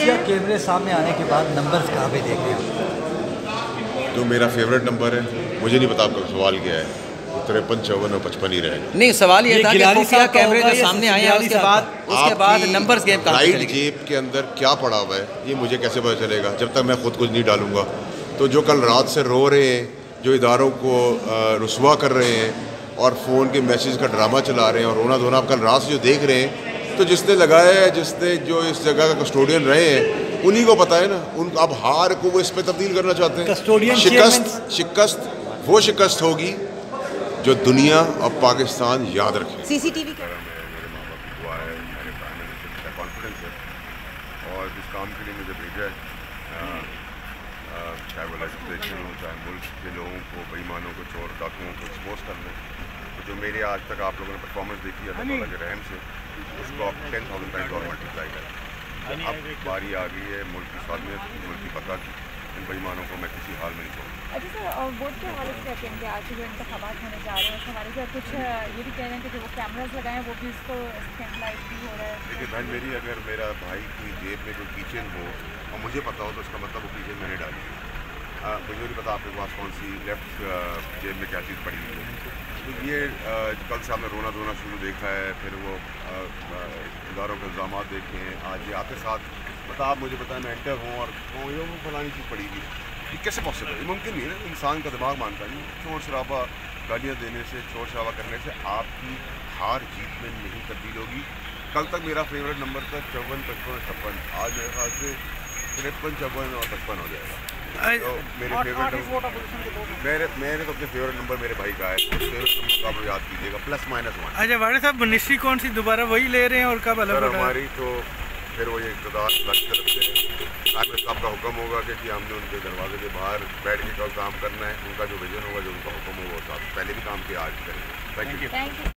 कैमरे सामने आने के बाद नंबर्स कहाँ पे देख रहे हैं? जो मेरा फेवरेट नंबर है। मुझे नहीं पता आपका सवाल क्या है। तिरपन चौवन और पचपन ही रहेगा नहीं सवाल ये ये था कि खुफिया कैमरे जो सामने आए हैं उसके बाद उसके बाद नंबर्स गेम कहाँ पे राइट जेब के अंदर क्या पड़ा हुआ है? ये मुझे कैसे पता चलेगा? जब तक मैं खुद कुछ नहीं डालूँगा। तो जो कल रात से रो रहे हैं जो इदारों को रसुआ कर रहे हैं और फ़ोन के मैसेज का ड्रामा चला रहे हैं और रोना धोना आप कल रात से जो देख रहे हैं तो जिसने लगाया है जिसने जो इस जगह का कस्टोडियन रहे हैं उन्हीं को पता है ना। उन अब हार को वो इस पर तब्दील करना चाहते हैं। Custodian शिकस्त शिकस्त वो शिकस्त होगी जो दुनिया और पाकिस्तान याद रखे। सीसीटीवी है है और जिस काम के लिए मुझे भेजा है आ, आ, चाहे वो लेजिस्लेशन हो चाहे मुल्क के लोगों को बेईमानों को चोर डाकुओं को एक्सपोज करना। तो जो मेरे आज तक आप लोगों ने परफॉर्मेंस देखी है के रहम से उसको आप टेन थाउज़ेंड टाइम्स और मल्टीप्लाई करें। अब बारी आ गई है मुल्क की की मुल्क की पता की इन बेईमानों को मैं किसी हाल में नहीं छोड़ूँगा अच्छा सर और वोट के हवाले से क्या कहेंगे आज जो इंतबात होने जा रहे हैं उस हवाले से कुछ ये भी कह रहे हैं कि जो वो कैमराज लगाए हैं वो भी उसको स्कैंडलाइज भी हो रहा है। देखिए बहन मेरी अगर मेरा भाई की जेब में कोई किचन हो और मुझे पता हो तो उसका मतलब वो किचन मैंने डाली। है मुझे नहीं पता आपके पास कौन सी लेफ़्ट जेब में क्या चीज़ पड़ी हुई है। तो ये कल से आपने रोना धोना शुरू देखा है फिर वो आ, इदारों के इल्ज़ाम देखे हैं। आज ये आते साथ बता आप मुझे बताएँ मैं एंटर हूँ और कहूँ ये वो फलानी चीज़ पड़ी हुई ये कैसे पॉसिबल है? मुमकिन नहीं है इंसान का दिमाग मानता नहीं शोर शराबा गालियाँ देने से शोर शराबा करने से आपकी हार जीत में नहीं तब्दील होगी। कल तक मेरा फेवरेट नंबर था चौवन पचपन छप्पन। आज मेरे ख्याल से तिरपन चौवन और पचपन हो जाएगा। तो मेरे फेवरेट मेरे मेरे तो अपने फेवरेट नंबर मेरे भाई का है। उस फेवरेट नंबर को आप याद कीजिएगा। प्लस माइनस वन अच्छा वाड़े साहब मिनिस्ट्री कौन सी दोबारा वही ले रहे हैं और कब अलग हमारी तो फिर वो ये इकतदार की तरफ़ से कांग्रेस साहब का हुक्म होगा कि कि हमने उनके दरवाजे के बाहर बैठ के कल काम करना है उनका जो विजन होगा जो उनका हुक्म होगा पहले भी काम किया आज करेंगे। Thank you